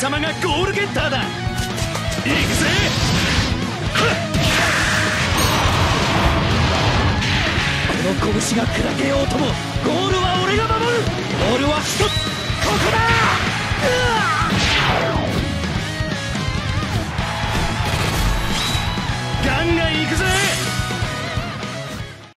様がゴールゲッターだ。行くぜ。この拳が砕けようともゴールは俺が守る。は